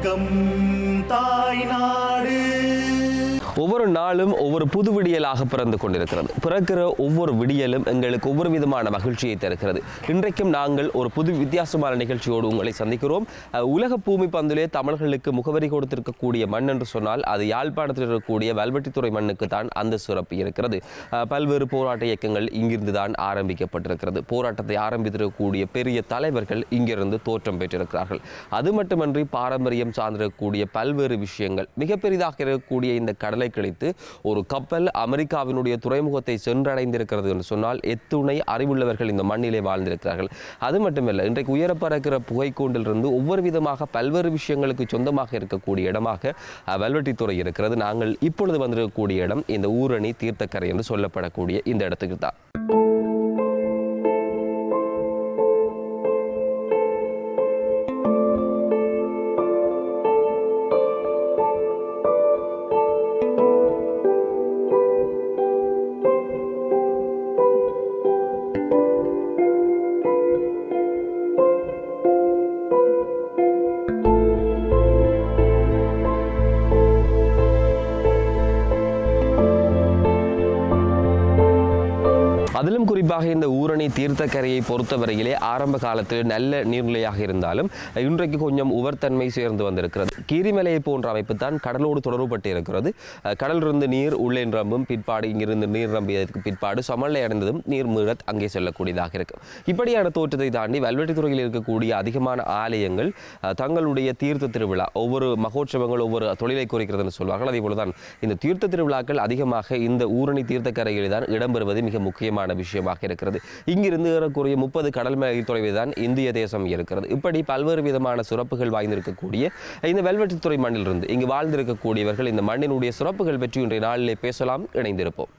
வணக்கம் தாய்நாடு ஒவ்வொரு நாளும் ஒவ்வொரு புது விடியலாக பிறந்து கொண்டிருக்கிறது. பிறக்கிற ஒவ்வொரு விடியலும் எங்களுக்கு ஒவ்வொரு விதமான மகிழ்ச்சியை தருகிறது. இன்றைக்கும் நாங்கள் ஒரு புது வித்தியாசமான நிகழ்ச்சியோடு உங்களை சந்திக்கிறோம். உலக பூமி பந்திலே தமிழர்களுக்கு முகவரி கொடுத்திருக்கக்கூடிய மண் என்று சொன்னால் அது யாழ்ப்பாணத்தில் இருக்கக்கூடிய வல்வெட்டித்துறை மண்ணுக்கு தான் அந்த சிறப்பு இருக்கிறது. பல்வேறு போராட்ட இயக்கங்கள் இங்கிருந்து தான் ஆரம்பிக்கப்பட்டிருக்கிறது. போராட்டத்தை ஆரம்பித்திருக்கக்கூடிய பெரிய தலைவர்கள் இங்கிருந்து தோற்றம் பெற்றிருக்கிறார்கள். அது மட்டுமன்றி பாரம்பரியம் சார்ந்திருக்கக்கூடிய பல்வேறு விஷயங்கள் மிக பெரிதாக இருக்கக்கூடிய இந்த கடல் கிழித்து ஒரு கப்பல் அமெரிக்காவினுடைய துறைமுகத்தை சென்றடைந்திருக்கிறது என்று சொன்னால் எத்துணை அறிவுள்ளவர்கள் இந்த மண்ணிலே வாழ்ந்திருக்கிறார்கள். அது மட்டுமல்ல இன்றைக்கு உயர பறக்கிற புகைக்கூண்டிலிருந்து ஒவ்வொரு விதமாக பல்வேறு விஷயங்களுக்கு சொந்தமாக இருக்கக்கூடிய இடமாக வல்வெட்டித்துறை இருக்கிறது. நாங்கள் இப்பொழுது வந்திருக்கக்கூடிய இடம் இந்த ஊரணி தீர்த்தக்கரை என்று சொல்லப்படக்கூடிய இந்த இடத்துக்கு தான். hindu குறிப்பாக தீர்த்தக்கரையை பொறுத்தவரையிலே ஆரம்ப காலத்தில் நல்ல நீர்நிலையாக இருந்தாலும் இன்றைக்கு கொஞ்சம் உவர்த்தன்மை சேர்ந்து வந்திருக்கிறது. கீரிமலையை போன்ற அமைப்பு தான் கடலோடு தொடர்புபட்டு இருக்கிறது கடலிருந்து நீர் உள்ளே நிரம்பும் பிற்பாடு இங்கிருந்து நீர் நிரம்பியதற்கு பிற்பாடு சமநிலை அடைந்ததும் நீர் மீறத் அங்கே செல்லக்கூடியதாக இருக்கும். இப்படியான தோற்றத்தை தாண்டி வல்வெட்டித்துறையில் இருக்கக்கூடிய அதிகமான ஆலயங்கள் தங்களுடைய தீர்த்த திருவிழா ஒவ்வொரு மகோற்சவங்கள் ஒவ்வொரு தொழிலை குறிக்கிறதுன்னு சொல்வார்கள். அதே போலதான் இந்த தீர்த்த திருவிழாக்கள் அதிகமாக இந்த ஊரணி தீர்த்தக்கரையில் தான் இடம்பெறுவது மிக முக்கியமான விஷயமாக இருக்கிறது. இங்கிருந்து ஏறக்குறைய முப்பது கடல் மைல் தொலைவில் தான் இந்திய தேசம் இருக்கிறது. இப்படி பல்வேறு விதமான சிறப்புகள் வாய்ந்திருக்கக்கூடிய இந்த வெல்வெட்டுத்துறை மண்ணிலிருந்து இங்கு வாழ்ந்திருக்கக்கூடியவர்கள் இந்த மண்ணினுடைய சிறப்புகள் பற்றி இன்றைய நாளிலே பேசலாம். இணைந்திருப்போம்.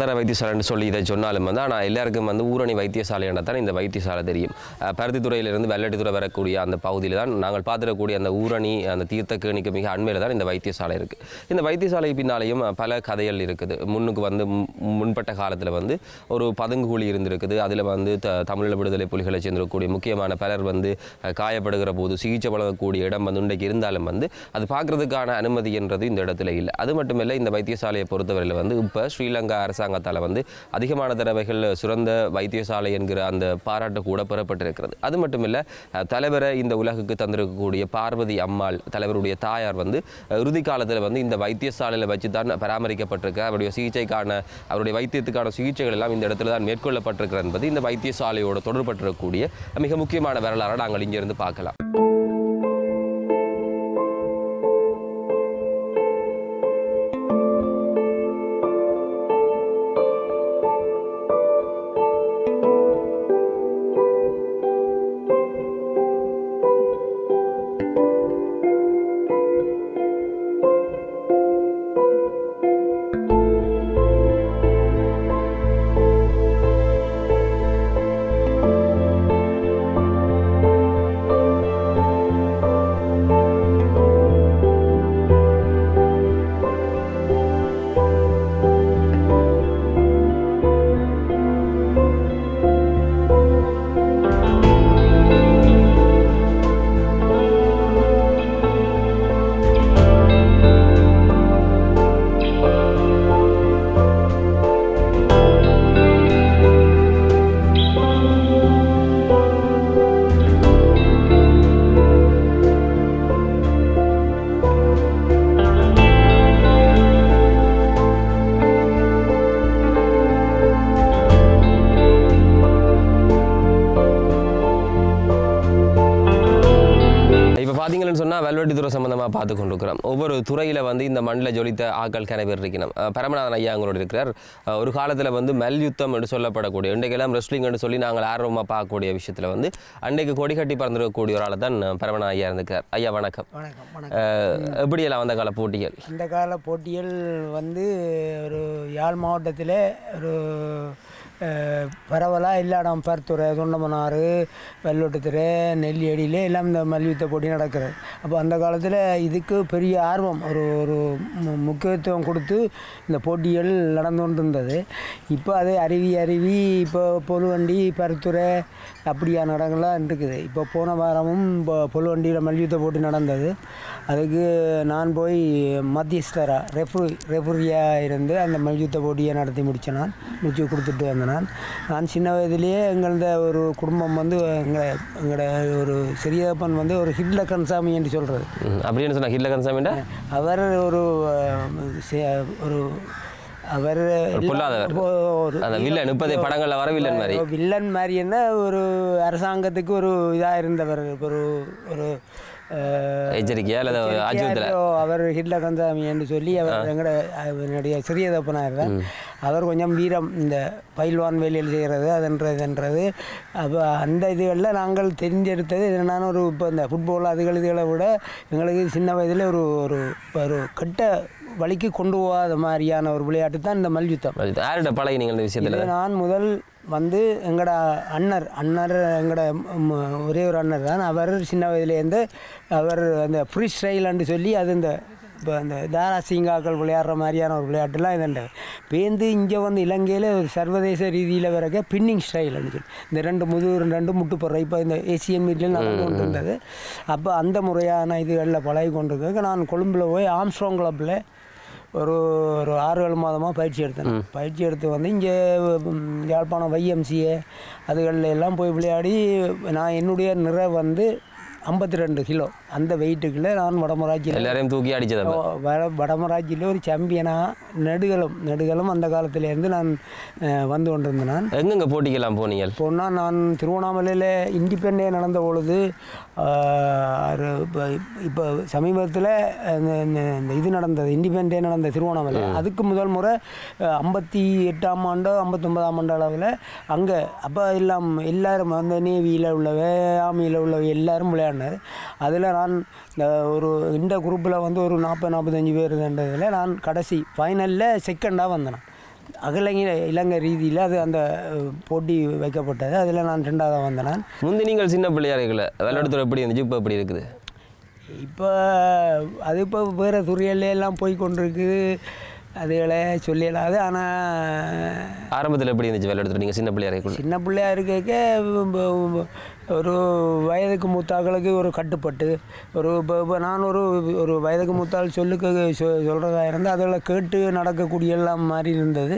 பருத்தித்துறை வைத்தியசாலைன்னு சொல்லி இதை சொன்னாலும் வந்து ஆனால் எல்லாருக்கும் வந்து ஊரணி வைத்தியசாலையான தான் இந்த வைத்தியசாலை தெரியும். பருத்தித்துறையிலிருந்து வெள்ளட்டித்துறை வரக்கூடிய அந்த பகுதியில் தான் நாங்கள் பார்த்துடக்கூடிய அந்த ஊரணி அந்த தீர்த்தக்கேணிக்கு மிக அண்மையில் தான் இந்த வைத்தியசாலை இருக்குது இந்த வைத்தியசாலை பின்னாலேயும் பல கதைகள் இருக்குது. முன்னுக்கு வந்து மு- முன்பட்ட காலத்தில் வந்து ஒரு பதுங்குகுழி இருந்திருக்குது. அதில் வந்து த தமிழீழ விடுதலை புலிகளை சேர்ந்திருக்கக்கூடிய முக்கியமான பலர் வந்து காயப்படுகிற போது சிகிச்சை வழங்கக்கூடிய இடம் வந்து இன்றைக்கு இருந்தாலும் வந்து அது பார்க்கறதுக்கான அனுமதி என்றது இந்த இடத்துல இல்லை. அது மட்டுமில்லை இந்த வைத்தியசாலையை பொறுத்தவரையில் வந்து இப்போ ஸ்ரீலங்கா அரசாங்கத்தால் வந்து அதிகமான தடவைகள் சிறந்த வைத்தியசாலை என்கிற அந்த பாராட்டு கூட பெறப்பட்டிருக்கிறது. அது மட்டும் இல்லை தலைவரை இந்த உலகுக்கு தந்திருக்கக்கூடிய பார்வதி அம்மாள் தலைவருடைய தாயார் வந்து இறுதி காலத்தில் வந்து இந்த வைத்தியசாலையில் வச்சு தான் பராமரிக்கப்பட்டிருக்க. அவருடைய சிகிச்சைக்கான அவருடைய வைத்தியத்துக்கான சிகிச்சைகள் எல்லாம் இந்த இடத்துல தான் மேற்கொள்ளப்பட்டிருக்கிறது என்பது இந்த வைத்தியசாலையோடு தொடர்பட்டிருக்கக்கூடிய மிக முக்கியமான வரலாறை. நாங்கள் இங்கிருந்து பார்க்கலாம். கொண்டிருக்கிறோம் ஒவ்வொரு துறையில் வந்து இந்த மண்ணில் ஜொலித்த ஆக்கள் கன பேர் இருக்கணும் பரமநாதன் ஐயா அவங்களோட இருக்கிறார். ஒரு காலத்தில் வந்து மல்யுத்தம் என்று சொல்லப்படக்கூடிய இன்றைக்கெல்லாம் ரெஸ்லிங் என்று சொல்லி நாங்கள் ஆர்வமாக பார்க்கக்கூடிய விஷயத்தில் வந்து அன்றைக்கு கொடி கட்டி பறந்துருக்கக்கூடிய ஒரு ஆளை தான் பரமநாதன் ஐயா இருந்திருக்கார். ஐயா வணக்கம். வணக்கம் வணக்கம். அஹ் எப்படியெல்லாம் வந்த கால போட்டிகள்? அந்த கால போட்டிகள் வந்து ஒரு யாழ் மாவட்டத்தில் ஒரு பரவலாக எல்லா இடம் பருத்துறை தொண்டமனாறு வெள்ளோட்டுத்துறை நெல்லியடியில் எல்லாம் இந்த மல்யுத்த போட்டி நடக்கிறது அப்போ அந்த காலத்தில் இதுக்கு பெரிய ஆர்வம் ஒரு ஒரு மு- முக்கியத்துவம் கொடுத்து இந்த போட்டிகள் நடந்து கொண்டு இருந்தது இப்போ அது அருவி அருவி இப்போ பொலுவண்டி பருத்துறை அப்படியான இடங்கள்லாம் இருக்குது. இப்போ போன வாரமும் இப்போ பொலுவண்டியில் மல்யுத்த போட்டி நடந்தது. அதுக்கு நான் போய் மத்தியஸ்தரா ரெஃப்ரி ரெஃப்ரியாக இருந்து அந்த மல்யுத்த போட்டியை நடத்தி முடித்தேன் நான். முடிச்சு கொடுத்துட்டு வந்தேன். நான் நான் சின்ன வயதிலேயே எங்களது ஒரு குடும்பம் வந்து எங்களை எங்களோட ஒரு சிறியப்பன் வந்து ஒரு ஹிட்ல கன்சாமி என்று சொல்கிறது அப்படின்னு சொன்னால் ஹில்ல கன்சாமிண்டா அவர் ஒரு ஒரு அவர் வில்லன். முப்பது படங்களில் வர வில்லன் மாதிரி. வில்லன் மாதிரி என்ன ஒரு அரசாங்கத்துக்கு ஒரு இதாக இருந்தவர் ஒரு ஒரு அஹ், எச்சரிக்கையா அல்லது அச்சுறுத்தல அவர் ஹிட்ல கந்தாமி என்று சொல்லி அவர் எங்கட என்னுடைய சிறிய தப்பனார் தான் அவர் கொஞ்சம் வீரம் இந்த பயில்வான் வேலையில் செய்கிறது அதுன்றதுன்றது அப்போ அந்த இதுகளில் நாங்கள் தெரிஞ்செடுத்தது என்னென்னா ஒரு இப்போ இந்த ஃபுட்பால் அதுகள் இதுகளை விட எங்களுக்கு சின்ன வயதில் ஒரு ஒரு ஒரு கெட்ட வழிக்கு கொண்டு போகாத மாதிரியான ஒரு விளையாட்டு தான் இந்த மல்யுத்தம். யார்கிட்ட பழகி நீங்கள் இந்த விஷயத்தில்? நான் முதல் வந்து எங்கட அண்ணர் அண்ணர் எங்கட ம், ஒரே ஒரு அண்ணர் தான். அவர் சின்ன வயதுலேருந்து அவர் அந்த ஃப்ரீ ஸ்டைல்னு சொல்லி அது இந்த இப்போ அந்த தாரா சிங்காக்கள் விளையாடுற மாதிரியான ஒரு விளையாட்டுலாம் இதுண்ட பேந்து இங்கே வந்து இலங்கையில் ஒரு சர்வதேச ரீதியில் வரக்க பின்னிங் ஸ்டைல்னு சொல்லி. இந்த ரெண்டு முதுகு ரெண்டு முட்டு போடுற இப்போ இந்த ஏசியன் மீட்டில் நடந்து கொண்டு இருந்தது அப்போ அந்த முறையான இதுகளில் பழகி கொண்டு நான் கொழும்பில் போய் ஆம்ஸ்ட்ராங் கிளப்பில் ஒரு ஒரு ஆறு ஏழு மாதமாக பயிற்சி எடுத்தேன். பயிற்சி எடுத்து வந்து இங்கே யாழ்ப்பாணம் வைஎம்சிஏ அதுகளில் எல்லாம் போய் விளையாடி நான் என்னுடைய நிறை வந்து ஐம்பத்தி ரெண்டு கிலோ. அந்த வெயிட்டுக்குள்ளே நான் வடமராட்சியில் எல்லாரையும் தூக்கி அடிச்சது? அப்ப. வட வடமராட்சியில் ஒரு சாம்பியனாக நெடுகலம் நெடுகலம் அந்த காலத்திலேருந்து நான் வந்து கொண்டிருந்தேன் நான். எங்கெங்க போட்டிக்கெல்லாம் போனீங்க? போனால் நான் திருவண்ணாமலையில் இண்டிபெண்டே நடந்த பொழுது இப்போ இப்போ சமீபத்தில் இந்த இது நடந்தது இண்டிபெண்டே நடந்த திருவண்ணாமலை. அதுக்கு முதல் முறை ஐம்பத்தி எட்டாம் ஆண்டோ ஐம்பத்தொம்பதாம் ஆண்டு அளவில் அங்கே அப்போ எல்லாம் எல்லாரும் அந்த நேவியில் உள்ளவ ஆர்மியில் உள்ளவ எல்லாரும் விளையாடினார். அதில் நான் இந்த ஒரு இந்த குரூப்பில் வந்து ஒரு நாற்பது நாற்பத்தஞ்சு பேர் இருந்ததில் நான் கடைசி ஃபைனலில் செகண்டாக வந்தேன். அகில இல- இலங்கை ரீதியில் அது அந்த போட்டி வைக்கப்பட்டது. அதில் நான் ரெண்டாவது வந்தேன் நான். முந்தி நீங்கள் சின்ன பிள்ளையார்கள விளையாட்டுத்துறை எப்படி இருந்துச்சு? இப்போ எப்படி இருக்குது? இப்போ அது இப்போ வேறு துறையில எல்லாம் போய் கொண்டிருக்குது அதுகளை சொல்லிடலாது ஆனால் ஆரம்பத்தில் எப்படி இருந்துச்சு விளையாட்டுத்துறை நீங்கள் சின்ன பிள்ளையாரைக்குள்ள. சின்ன பிள்ளையா இருக்க ஒரு வயதுக்கு மூத்தாக்களுக்கு ஒரு கட்டுப்பட்டு ஒரு இப்போ இப்போ நான் ஒரு ஒரு வயதுக்கு மூத்தாள் சொல்லுக்கு சொ சொல்கிறதா இருந்தால் அதில் கேட்டு நடக்கக்கூடிய எல்லாம் மாதிரி இருந்தது.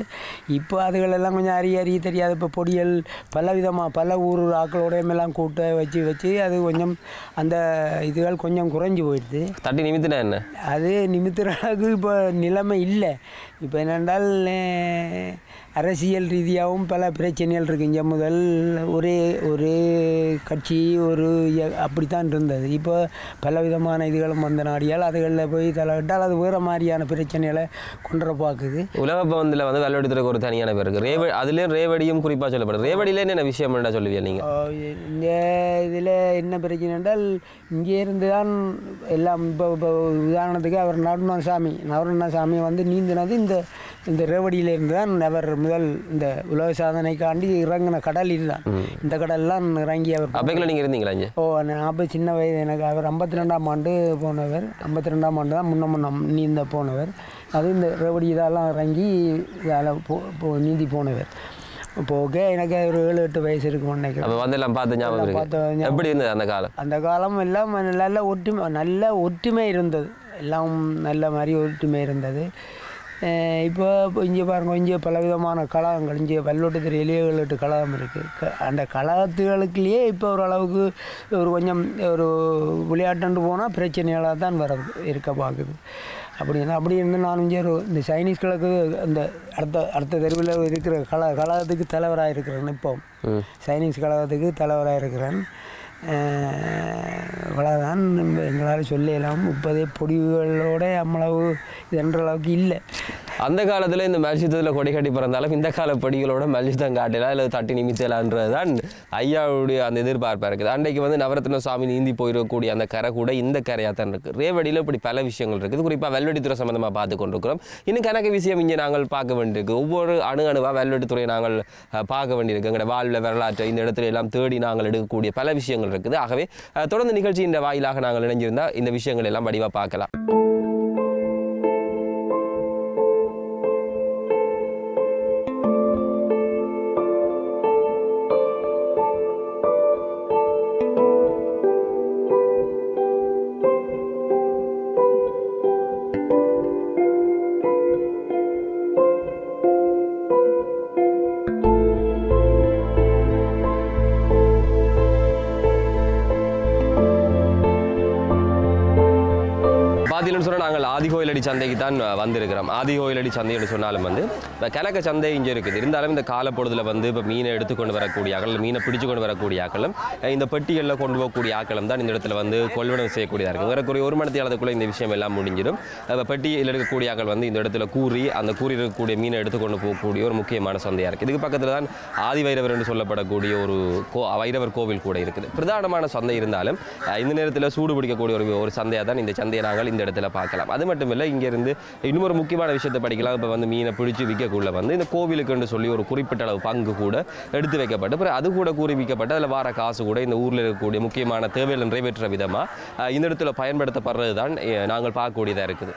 இப்போ அதுகளெல்லாம் கொஞ்சம் அறிய அறிய தெரியாது. இப்போ பொடியல் பல விதமாக பல ஊர் ஆக்களோடையும் எல்லாம் கூட்ட வச்சு வச்சு அது கொஞ்சம் அந்த இதுகள் கொஞ்சம் குறைஞ்சி போயிடுது. தட்டி நிமித்தினா என்ன? அது நிமித்துற அளவுக்கு இப்போ நிலைமை இல்லை. இப்போ என்னென்றால் அரசியல் ரீதியாகவும் பல பிரச்சனைகள் இருக்கு. இங்கே முதல் ஒரே ஒரே கட்சி ஒரு அப்படித்தான் இருந்தது. இப்போ பல விதமான இதுகளும் வந்த நாடியால் அதுகளில் போய் தலைவிட்டால் அது வேறு மாதிரியான பிரச்சனைகளை கொண்டு பார்க்குது. உலக பவந்தில் வந்து விளையாட்டுத்துறைக்கு ஒரு தனியான பேர் இருக்குது ரேவ அதுலேயும் ரேவடியும் குறிப்பாக சொல்லப்படுது. ரேவடியில் என்னென்ன விஷயம் என்ன சொல்லுவீங்க நீங்கள் இந்த இதில் என்ன பிரச்சனை என்றால் இங்கே இருந்து தான் எல்லாம் இப்போ இப்போ உதாரணத்துக்கு அவர் நவருணசாமி நவருணசாமி வந்து நீந்தினது இந்த இந்த ரேவடியில இருந்து தான் அவர் முதல் இந்த உலக சாதனைக்காண்டி இறங்கின கடல் இதுதான். இந்த கடல்லாம் இறங்கி அவர் அப்பைக்குள்ள நீங்கள் இருந்தீங்களா இங்கே? ஓ நான் சின்ன வயது எனக்கு. அவர் ஐம்பத்தி ரெண்டாம் ஆண்டு போனவர். ஐம்பத்தி ரெண்டாம் ஆண்டு தான் முன்ன முன்ன நீந்த போனவர். அது இந்த ரேவடி இதெல்லாம் இறங்கி இதால் போ நீந்தி போனவர். இப்போ ஓகே எனக்கு ஒரு ஏழு எட்டு வயசு இருக்கும்னு நினைக்கிறேன். பார்த்து ஞாபகம். எப்படி இருந்தது அந்த காலம்? அந்த காலம் எல்லாம் நல்ல ஒற்றுமை நல்ல ஒற்றுமை இருந்தது. எல்லாம் நல்ல மாதிரி ஒற்றுமை இருந்தது. இப்போ இங்கே பாருங்க இங்கே பலவிதமான கழகங்கள் இங்கே பல்லோட்டு ஏழு எட்டு கழகம் இருக்குது அந்த கழகத்துகளுக்குள்ளேயே இப்போ ஓரளவுக்கு ஒரு கொஞ்சம் ஒரு விளையாட்டுன்னு போனால் பிரச்சனைகளாக தான் வர இருக்க பார்க்குது. அப்படி அப்படி இருந்து நான் இங்கே ஒரு இந்த சைனீஸ் கிழக்கு அந்த அடுத்த அடுத்த தெருவில் இருக்கிற கல கழகத்துக்கு தலைவராக இருக்கிறேன் இப்போ சைனீஸ் கழகத்துக்கு தலைவராக இருக்கிறேன். இவ்வளோதான் எங்களால் சொல்லலாம் முப்பதே பொடிவுகளோட அம்மளவு என்ற அளவுக்கு இல்லை. அந்த காலத்தில் இந்த மல்யுத்தத்தில் கொடி கட்டி பிறந்தாலும் இந்த கால படிகளோட மல்யுத்தம் காட்டலாம் இல்லை தட்டி நிமித்தலான்றது தான் ஐயாவுடைய அந்த எதிர்பார்ப்பாக இருக்குது. அன்றைக்கு வந்து நவரத்ன சுவாமி நீந்தி போயிடக்கூடிய அந்த கரை கூட இந்த கரையாக தான் இருக்குது ரேவடியில் இப்படி பல விஷயங்கள் இருக்குது. குறிப்பாக வெல்வெடித்துறை சம்மந்தமாக பார்த்து கொண்டிருக்கிறோம். இன்னும் கணக்கு விஷயம் இங்கே நாங்கள் பார்க்க வேண்டியிருக்கு. ஒவ்வொரு அணு அணுவாக வெல்வெடித்துறையை நாங்கள் பார்க்க வேண்டியிருக்கு. எங்களோட வாழ்வில் வரலாற்றை இந்த இடத்துல எல்லாம் தேடி நாங்கள் எடுக்கக்கூடிய பல விஷயங்கள் இருக்குது. ஆகவே தொடர்ந்து நிகழ்ச்சியின் வாயிலாக நாங்கள் இணைஞ்சிருந்தால் இந்த விஷயங்கள் எல்லாம் வடிவாக பார்க்கலாம். ஆதிகோயிலடி சந்தைன்னு சொன்னாலும் வந்து இப்போ கிழக்கு சந்தை இங்கே இருக்குது. இருந்தாலும் இந்த காலப்பொழுதில் வந்து இப்போ மீனை எடுத்துக்கொண்டு வரக்கூடிய ஆக்கள் மீனை பிடிச்சு கொண்டு வரக்கூடிய ஆக்களும் இந்த பெட்டிகளில் கொண்டு போகக்கூடிய ஆக்களும் தான் இந்த இடத்துல வந்து கொள்வனம் செய்யக்கூடியதாக இருக்கும் வரக்கூடிய ஒரு மணி இந்த விஷயம் எல்லாம் முடிஞ்சிடும். இப்போ பெட்டியில் இருக்கக்கூடிய ஆக்கள் வந்து இந்த இடத்துல கூறி அந்த கூறி இருக்கக்கூடிய மீனை எடுத்துக்கொண்டு போகக்கூடிய ஒரு முக்கியமான சந்தையாக இருக்குது இதுக்கு பக்கத்தில் தான் ஆதி வைரவர் என்று சொல்லப்படக்கூடிய ஒரு கோ வைரவர் கோவில் கூட இருக்குது. பிரதானமான சந்தை இருந்தாலும் இந்த நேரத்தில் சூடு பிடிக்கக்கூடிய ஒரு ஒரு சந்தையாக தான் இந்த சந்தையை நாங்கள் இந்த இடத்துல பார்க்கலாம். அது மட்டும் இல்லை இங்கேருந்து இன்னொரு முக்கியமான விஷயத்தை படிக்கலாம். இப்போ வந்து மீனை பிடிச்சி விற்கக்குள்ள வந்து இந்த கோவிலுக்குன்னு சொல்லி ஒரு குறிப்பிட்ட அளவு பங்கு கூட எடுத்து வைக்கப்பட்டு அப்புறம் அது கூட கூறி அதில் வார காசு கூட இந்த ஊரில் இருக்கக்கூடிய முக்கியமான தேவைகளை நிறைவேற்ற விதமாக இந்த இடத்துல பயன்படுத்தப்படுறது தான் நாங்கள் பார்க்கக்கூடியதாக இருக்குது.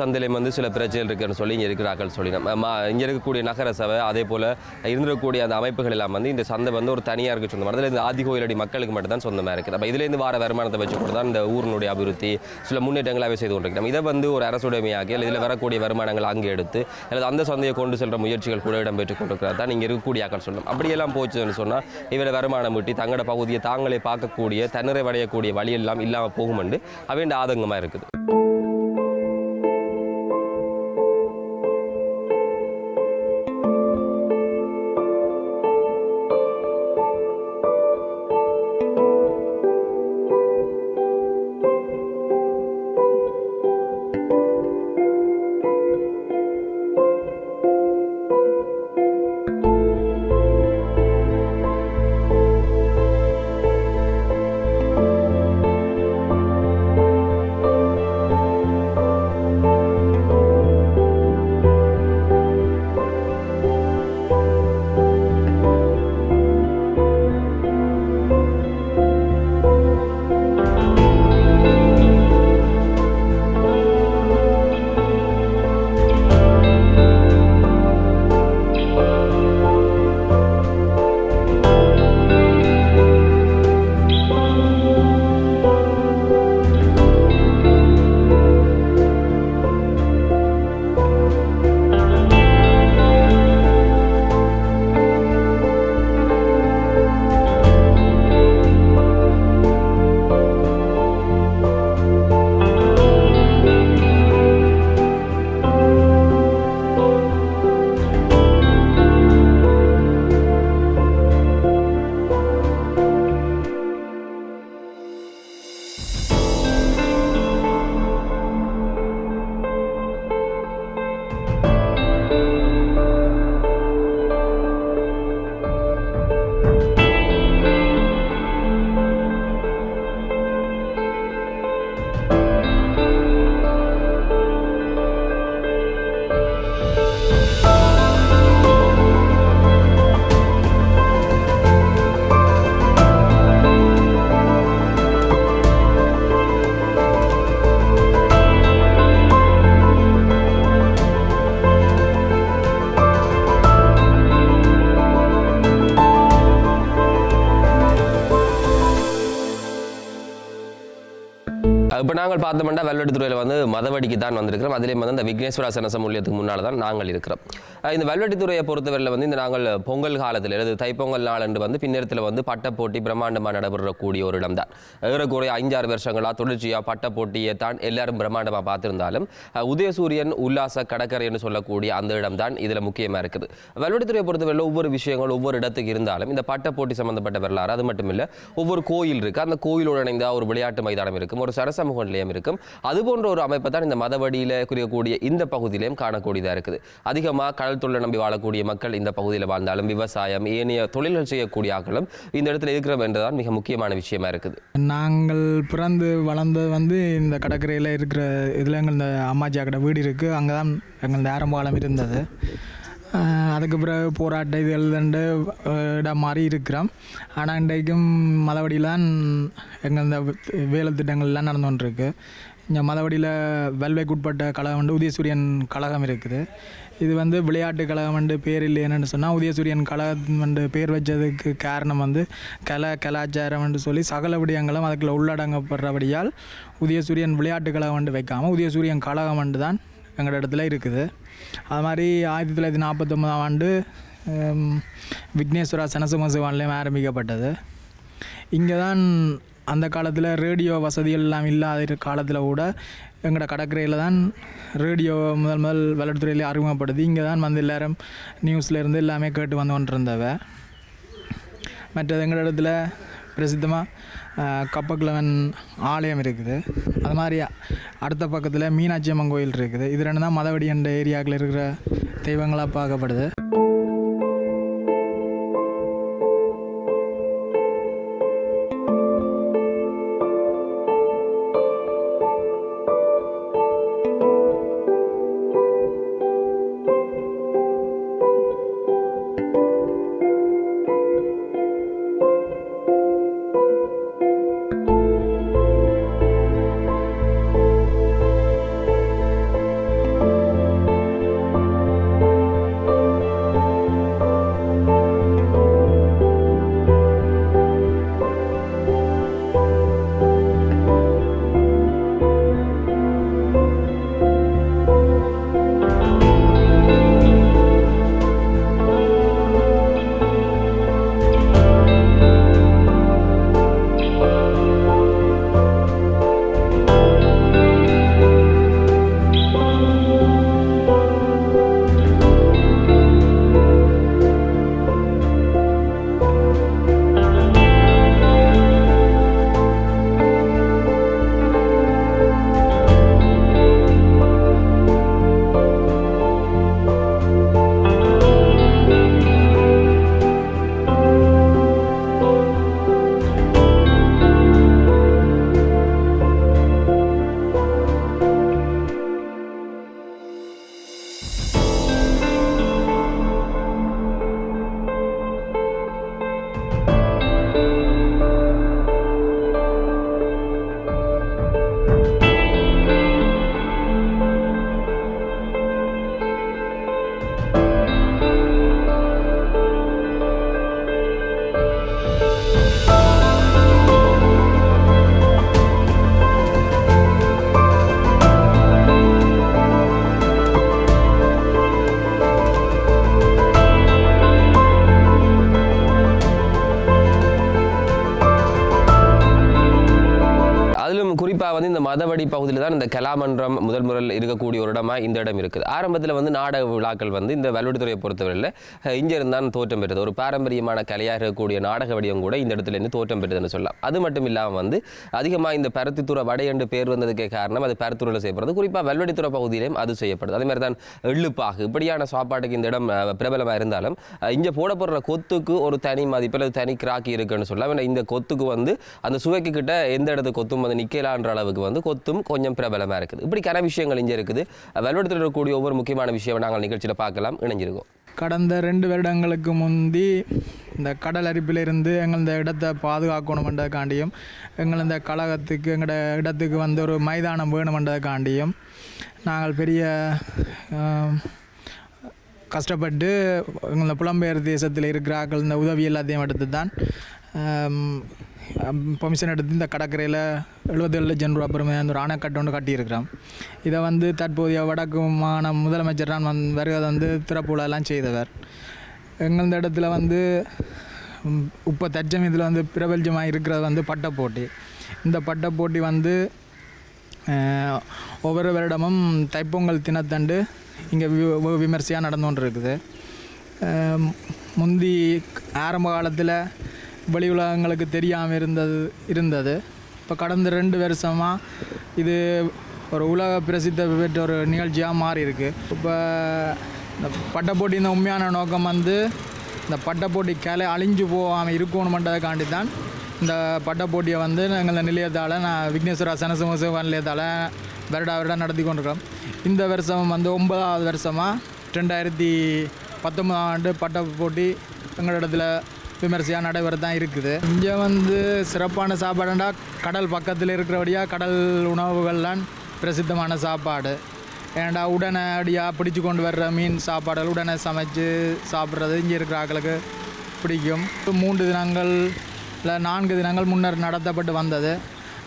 சந்தையிலையும் வந்து சில பிரச்சனைகள் இருக்குன்னு சொல்லி இங்கே இருக்கிறார்கள் சொல்லினோம் இங்கே இருக்கக்கூடிய நகர சபை அதே போல் இருந்திருக்கக்கூடிய அந்த அமைப்புகள் எல்லாம் வந்து இந்த சந்தை வந்து ஒரு தனியாருக்கு சொந்தமாக அதில் இந்த ஆதி கோயிலடி மக்களுக்கு மட்டும் தான் சொந்தமாக இருக்குது அப்போ இதுலேருந்து வார வருமானத்தை வச்சு கூட தான் இந்த ஊரினுடைய அபிவிருத்தி சில முன்னேற்றங்களாகவே செய்து கொண்டிருக்கிறோம். இதை வந்து ஒரு அரசுடைமையாக அல்லது இதில் வரக்கூடிய வருமானங்கள் அங்கே எடுத்து அல்லது அந்த சந்தையை கொண்டு செல்கிற முயற்சிகள் கூட இடம்பெற்று கொண்டிருக்கிறது. தான் இங்கே இருக்கக்கூடிய ஆக்கள் சொல்லணும் அப்படியெல்லாம் போச்சுன்னு சொன்னால் இவரை வருமானம் விட்டி தங்களோட பகுதியை தாங்களே பார்க்கக்கூடிய தன்னிறைவடையக்கூடிய வழியெல்லாம் இல்லாமல் போகும் அவேண்ட ஆதங்கமாக இருக்குது. நாங்கள் பார்த்தோம்னா துறையில் வந்து மதவடிக்கு தான் வந்திருக்கிறோம். அதிலே வந்து இந்த விக்னேஸ்வர சனசம் மூலியத்துக்கு முன்னால் தான் நாங்கள் இருக்கிறோம். இந்த வல்வெட்டித்துறையை பொறுத்தவரையில் வந்து இந்த நாங்கள் பொங்கல் காலத்தில் அல்லது தைப்பொங்கல் நாளன்று வந்து பின்னேரத்தில் வந்து பட்ட போட்டி பிரம்மாண்டமாக நடைபெறக்கூடிய ஒரு இடம் தான் ஏறக்குறைய ஐந்தாறு வருஷங்களாக தொடர்ச்சியாக பட்ட போட்டியை தான் எல்லாரும் பிரம்மாண்டமாக பார்த்திருந்தாலும் உதயசூரியன் உல்லாச கடற்கரை என்று சொல்லக்கூடிய அந்த இடம் தான் இதில் முக்கியமாக இருக்குது. வல்வெட்டித்துறையை பொறுத்தவரையில் ஒவ்வொரு விஷயங்கள் ஒவ்வொரு இடத்துக்கு இருந்தாலும் இந்த பட்ட போட்டி சம்பந்தப்பட்ட வரலாறு அது மட்டும் இல்லை ஒவ்வொரு கோயில் இருக்குது அந்த கோயிலோடு இணைந்த ஒரு விளையாட்டு மைதானம் இருக்கும் ஒரு சரசமூக நிலையம் இருக்கும். அது போன்ற ஒரு அமைப்பை தான் இந்த மதவடியில் குறிக்கக்கூடிய இந்த பகுதியிலையும் காணக்கூடியதாக இருக்குது. அதிகமாக கடல் தொழிலை நம்பி வாழக்கூடிய மக்கள் இந்த பகுதியில் வாழ்ந்தாலும் விவசாயம் ஏனைய தொழில்கள் செய்யக்கூடிய ஆக்களும் இந்த இடத்துல இருக்கிறோம் என்றுதான் மிக முக்கியமான விஷயமா இருக்குது. நாங்கள் பிறந்து வளர்ந்தது வந்து இந்த கடற்கரையில் இருக்கிற இதில் எங்கள் இந்த அம்மாஜி அக்கடை வீடு இருக்குது அங்கே தான் எங்கள் இந்த ஆரம்பாலம் இருந்தது அதுக்கு பிறகு போராட்ட இது எழுதண்டு இடம் மாதிரி இருக்கிறோம். ஆனால் இன்றைக்கும் மதவடியில் எங்கள் இந்த வேலை திட்டங்கள்லாம் நடந்து கொண்டிருக்கு. இங்கே மதவடியில் வெல்வைக்குட்பட்ட கழகம் வந்து உதயசூரியன் கழகம் இருக்குது. இது வந்து விளையாட்டு கழகம் வந்து பேர் என்னென்னு சொன்னால் உதயசூரியன் கழகம் வந்து பேர் வச்சதுக்கு காரணம் வந்து கலை கலாச்சாரம் என்று சொல்லி சகல விடயங்களும் அதுக்குள்ள உள்ளடங்கப்படுறபடியால் உதயசூரியன் விளையாட்டு கழகம் வந்து வைக்காமல் உதயசூரியன் கழகம் வந்து தான் எங்களோட இடத்துல இருக்குது. அது மாதிரி ஆயிரத்தி தொள்ளாயிரத்தி நாற்பத்தொம்பதாம் ஆண்டு ஹம், விக்னேஸ்வரா சனசமசிவான்லேயும் ஆரம்பிக்கப்பட்டது. இங்கே தான் அந்த காலத்தில் ரேடியோ வசதிகள் எல்லாம் இல்லாத காலத்தில் கூட எங்களோட கடற்கரையில் தான் ரேடியோ முதல் முதல் வெள்ளத்துறையிலே அறிமுகப்படுத்தி இங்கே தான் வந்து எல்லாரும் நியூஸ்லேருந்து எல்லாமே கேட்டு வந்து கொண்டிருந்தவ. மற்றது எங்கள் இடத்துல பிரசித்தமாக கப்பக்கிழவன் ஆலயம் இருக்குது. அது மாதிரி அடுத்த பக்கத்தில் மீனாட்சி அம்மன் கோயில் இருக்குது. இது ரெண்டு தான் மதவடி என்ற ஏரியாவில் இருக்கிற தெய்வங்களாக பார்க்கப்படுது. பகுதியில் தான் இந்த கலாமன்றம் முதல் முறையில் இருக்கக்கூடிய ஒரு இடமா இந்த இடம் இருக்குது. ஆரம்பத்தில் வந்து நாடக விழாக்கள் வந்து இந்த வல்வெடுத்துறையை பொறுத்தவரையில் அஹ், இருந்தான் தோற்றம் பெற்றது. ஒரு பாரம்பரியமான கலையாக இருக்கக்கூடிய நாடக வடிவம் கூட இந்த இடத்துல இருந்து தோற்றம் பெற்றதுன்னு சொல்லலாம். அது மட்டும் இல்லாமல் வந்து அதிகமாக இந்த பருத்தித்துறை வடை என்று பேர் வந்ததுக்கே காரணம் அது பருத்துறையில் செய்யப்படுறது. குறிப்பாக வெல்வெடித்துறை பகுதியிலும் அது செய்யப்படுது. அதே மாதிரி தான் எள்ளுப்பாகு. இப்படியான சாப்பாட்டுக்கு இந்த இடம் பிரபலமாக இருந்தாலும் இங்கே போடப்படுற கொத்துக்கு ஒரு தனி மதிப்பில் தனி கிராக்கி இருக்குன்னு சொல்லலாம். இந்த கொத்துக்கு வந்து அந்த சுவைக்கு கிட்ட எந்த இடத்து கொத்தும் வந்து நிற்கலான்ற அளவுக்கு வந்து கொத்தும் கொஞ்சம் பிரபலமாக இருக்குது. இப்படி கன விஷயங்கள் இங்கே இருக்குது. வெல்வெடுத்தில் இருக்கக்கூடிய ஒவ்வொரு முக்கியமான விஷயம் நாங்கள் நிகழ்ச்சியில் பார்க்கலாம். இணைஞ்சிருக்கோம். கடந்த ரெண்டு வருடங்களுக்கு முந்தி இந்த கடல் அரிப்பிலிருந்து எங்கள் இந்த இடத்தை பாதுகாக்கணுமென்றதுக்காண்டியும் எங்கள் இந்த கழகத்துக்கு எங்களோட இடத்துக்கு வந்து ஒரு மைதானம் வேணுமென்றதுக்காண்டியும் நாங்கள் பெரிய கஷ்டப்பட்டு எங்களை புலம்பெயர் தேசத்தில் இருக்கிறார்கள். இந்த உதவி எல்லாத்தையும் எடுத்து தான் பெர்மிஷன் எடுத்து இந்த கடற்கரையில் எழுபத்தேழு லட்சம் ரூபா பெருமை அந்த ஒரு அணைக்கட்டு ஒன்று கட்டியிருக்கிறோம் இதை வந்து தற்போதைய வடக்கு மாநில முதலமைச்சர் தான் வந் வருகை வந்து திறப்புலெல்லாம் செய்தவர். எங்கள் இடத்துல வந்து இப்போ இப்போ இதில் வந்து பிரபல்யமாக இருக்கிறது வந்து பட்டப் போட்டி இந்த பட்டப் போட்டி வந்து ஒவ்வொரு வருடமும் தைப்பொங்கல் தினத்தண்டு இங்கே விமர்சையாக நடந்து கொண்டு இருக்குது முந்தி ஆரம்ப காலத்தில் வெளி உலகங்களுக்கு தெரியாமல் இருந்தது இருந்தது. இப்போ கடந்த ரெண்டு வருஷமாக இது ஒரு உலக பிரசித்த பெற்ற ஒரு நிகழ்ச்சியாக மாறி இருக்குது இப்போ இந்த பட்டப்போட்டி இந்த உண்மையான நோக்கம் வந்து இந்த பட்டப்போட்டி கலை அழிஞ்சு போகாமல் இருக்கணுமென்றதுக்காண்டி தான் இந்த பட்டப்போட்டியை வந்து நாங்கள் இந்த நிலையத்தால் நான் விக்னேஸ்வரா சனசமோசவ நிலையத்தால் வருடா வருடம் நடத்தி கொண்டிருக்கிறோம். இந்த வருஷம் வந்து ஒன்பதாவது வருஷமாக ரெண்டாயிரத்தி பத்தொன்பதாம் ஆண்டு பட்டப்போட்டி எங்களிடத்தில் விமர்சையாக நடைபெற தான் இருக்குது. இங்கே வந்து சிறப்பான சாப்பாடுண்டா கடல் பக்கத்தில் இருக்கிறபடியாக கடல் உணவுகள்லாம் பிரசித்தமான சாப்பாடு. ஏன்டா உடனடியாக பிடிச்சு கொண்டு வர்ற மீன் சாப்பாடுகள் உடனே சமைச்சு சாப்பிட்றது இங்கே இருக்கிற ஆக்களுக்கு பிடிக்கும். மூன்று தினங்கள் இல்லை நான்கு தினங்கள் முன்னர் நடத்தப்பட்டு வந்தது.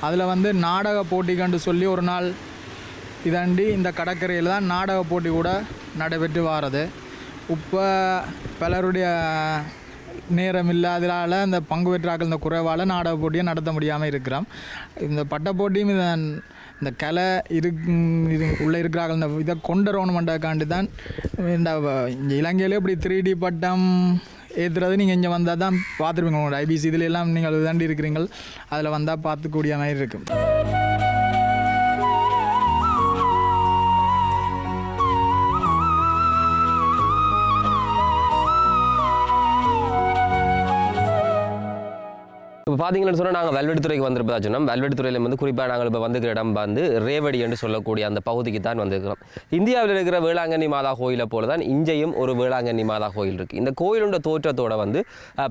அதில் வந்து நாடக போட்டி கண்டு சொல்லி ஒரு நாள் இதாண்டி இந்த கடற்கரையில் தான் நாடக போட்டி கூட நடைபெற்று வாரது. இப்போ பலருடைய நேரம் இல்லாததால் அந்த பங்கு பெற்றாக்கள் இந்த குறைவால் நாடக போட்டியை நடத்த முடியாமல் இருக்கிறோம். இந்த பட்ட போட்டியும் இதை இந்த கலை இரு இது உள்ளே இருக்கிறார்கள் இந்த இதை கொண்டுறவணுமெண்டக்காண்டி தான் இந்த இலங்கையிலே இப்படி த்ரீ டி பட்டம் ஏற்றுறது நீங்கள் இங்கே வந்தால் தான் பார்த்துருப்பீங்க. உங்களோட ஐபிசி இதில் எல்லாம் நீங்கள் தாண்டி இருக்கிறீங்கள் அதில் வந்தால் பார்த்துக்கூடிய மாதிரி இருக்கும். பார்த்தீங்கன்னு சொன்னால் நாங்கள் வெல்வெடித்துறைக்கு வந்திருப்பதா சொன்னோம். வெல்வெடித்துறையில் வந்து குறிப்பாக நாங்கள் இப்போ வந்துக்கிற இடம் வந்து ரேவடி என்று சொல்லக்கூடிய அந்த பகுதிக்கு தான் வந்திருக்கிறோம். இந்தியாவில் இருக்கிற வேளாங்கண்ணி மாதா கோயிலை போல தான் இங்கேயும் ஒரு வேளாங்கண்ணி மாதா கோயில் இருக்குது இந்த கோயிலுடைய தோற்றத்தோட வந்து